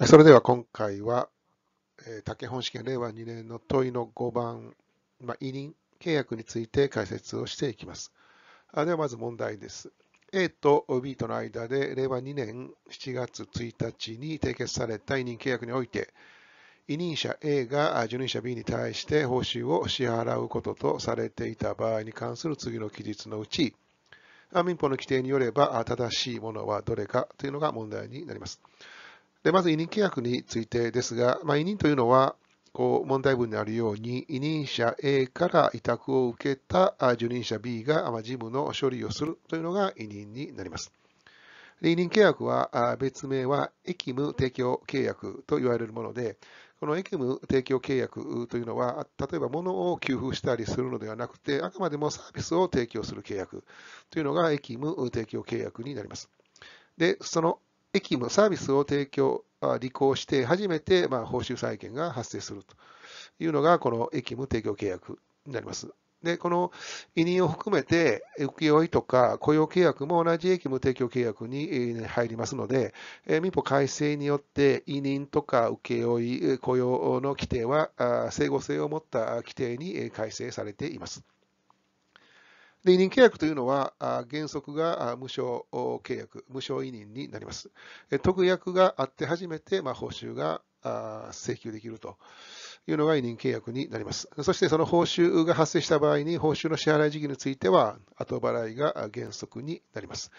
それでは今回は、えー竹本試験令和2年の問いの5番、まあ、委任契約について解説をしていきます。あではまず問題です。A と B との間で令和2年7月1日に締結された委任契約において、委任者 A が受任者 B に対して報酬を支払うこととされていた場合に関する次の記述のうち、民法の規定によれば正しいものはどれかというのが問題になります。でまず委任契約についてですが、まあ、委任というのは、こう問題文にあるように、委任者 A から委託を受けた受任者 B が事務の処理をするというのが委任になります。委任契約は別名は役務提供契約と言われるもので、この役務提供契約というのは、例えば物を給付したりするのではなくて、あくまでもサービスを提供する契約というのが役務提供契約になります。で、その役務、サービスを提供、履行して初めて、まあ、報酬債権が発生するというのが、この役務提供契約になります。で、この委任を含めて、請負とか雇用契約も同じ役務提供契約に入りますので、民法改正によって委任とか請負、雇用の規定は整合性を持った規定に改正されています。で委任契約というのは、原則が無償契約、無償委任になります。特約があって初めて、ま、報酬が請求できるというのが委任契約になります。そしてその報酬が発生した場合に、報酬の支払い時期については、後払いが原則になります。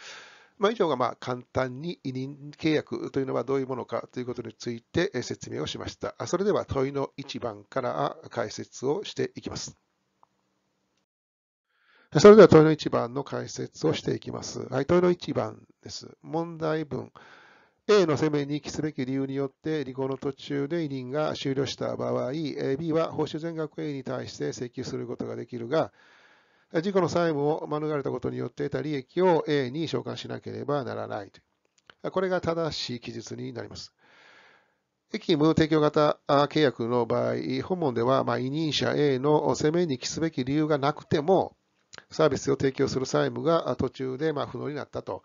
まあ、以上がまあ簡単に委任契約というのはどういうものかということについて説明をしました。それでは問いの1番から解説をしていきます。それでは問いの1番の解説をしていきます。はい、問いの1番です。問題文。A の責めに帰すべき理由によって履行の途中で委任が終了した場合、B は報酬全額 A に対して請求することができるが、事故の債務を免れたことによって得た利益を A に償還しなければならない。これが正しい記述になります。役務提供型契約の場合、本文では、ま委任者 A の責めに帰すべき理由がなくても、サービスを提供する債務が途中でま不能になったと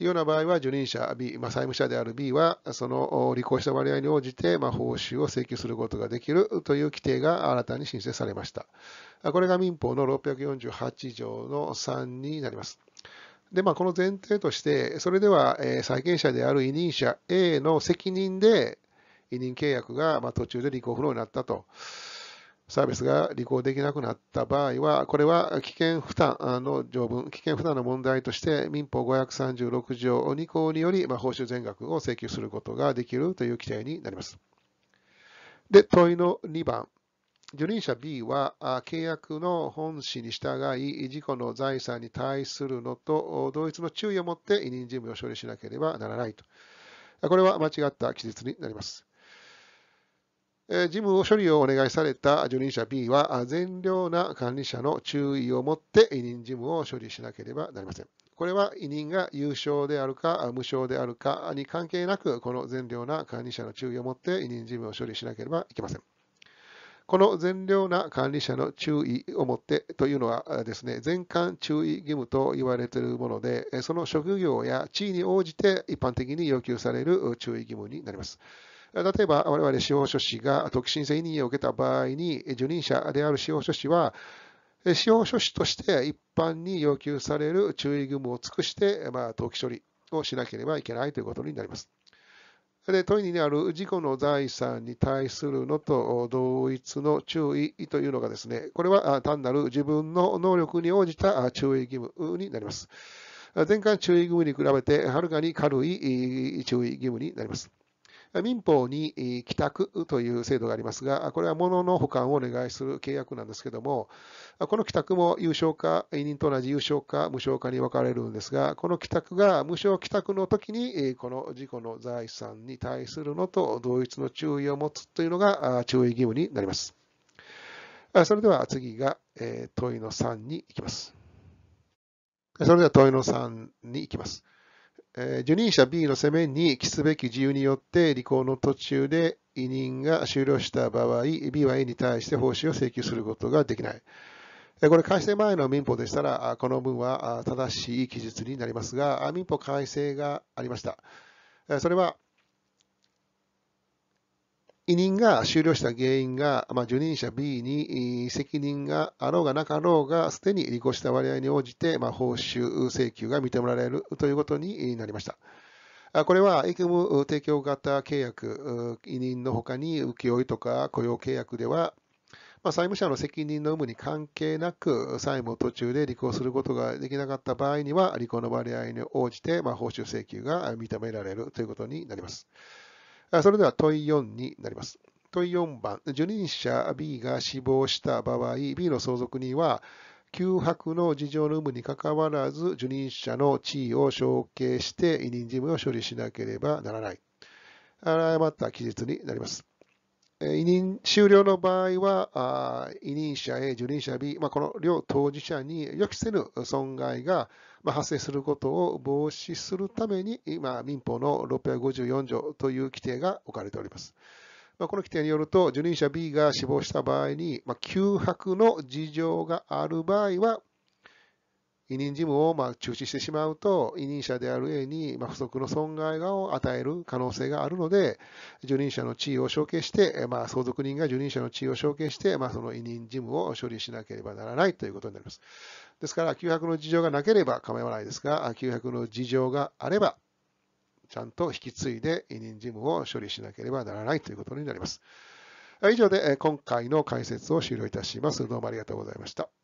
いうような場合は、受任者 B、まあ、債務者である B は、その履行した割合に応じて、ま報酬を請求することができるという規定が新たに申請されました。これが民法の648条の3になります。で、まあ、この前提として、それでは、え債権者である委任者 A の責任で委任契約がま途中で履行不能になったと。サービスが履行できなくなった場合は、これは危険負担の条文、危険負担の問題として民法536条2項により、まあ、報酬全額を請求することができるという規定になります。で、問いの2番。受任者 B は契約の本旨に従い、事故の財産に対するのと同一の注意を持って委任事務を処理しなければならないと。これは間違った記述になります。事務処理をお願いされた受任者 B は、善良な管理者の注意を持って委任事務を処理しなければなりません。これは委任が有償であるか無償であるかに関係なく、この善良な管理者の注意を持って委任事務を処理しなければいけません。この善良な管理者の注意を持ってというのはですね、全館注意義務と言われているもので、その職業や地位に応じて一般的に要求される注意義務になります。例えば、我々司法書士が特審査委任を受けた場合に、受任者である司法書士は、司法書士として一般に要求される注意義務を尽くして、まあ、登記処理をしなければいけないということになります。で問いにある事故の財産に対するのと同一の注意というのがですね、これは単なる自分の能力に応じた注意義務になります。前回注意義務に比べてはるかに軽い注意義務になります。民法に帰宅という制度がありますが、これは物の保管をお願いする契約なんですけども、この帰宅も有償化、委任と同じ有償化、無償化に分かれるんですが、この帰宅が無償帰宅の時に、この事故の財産に対するのと同一の注意を持つというのが注意義務になります。それでは次が問いの3に行きます。それでは問いの3に行きます。受任者 B の責めに期すべき自由によって履行の途中で委任が終了した場合、B は A に対して報酬を請求することができない。これ改正前の民法でしたら、この文は正しい記述になりますが、民法改正がありました。それは、委任が終了した原因が、まあ、受任者 B に責任があろうがなかろうが、すでに履行した割合に応じて、まあ、報酬請求が認められるということになりました。これは、エクム提供型契約、委任の他に請負とか雇用契約では、まあ、債務者の責任の有無に関係なく、債務を途中で履行することができなかった場合には、履行の割合に応じて、まあ、報酬請求が認められるということになります。それでは問い4になります。問い4番、受任者 B が死亡した場合、B の相続人は、脅迫の事情の有無にかかわらず、受任者の地位を承継して委任事務を処理しなければならない。誤った記述になります。委任終了の場合は、委任者 A、受任者 B、まあ、この両当事者に予期せぬ損害が発生することを防止するために、今、民法の654条という規定が置かれております。まあ、この規定によると、受任者 B が死亡した場合に、まあ、休泊の事情がある場合は、委任事務をま中止してしまうと、委任者である A にま不足の損害を与える可能性があるので、受任者の地位を承継して、まあ、相続人が受任者の地位を承継して、まあ、その委任事務を処理しなければならないということになります。ですから、休泊の事情がなければ構わないですが、休泊の事情があれば、ちゃんと引き継いで委任事務を処理しなければならないということになります。以上で今回の解説を終了いたします。どうもありがとうございました。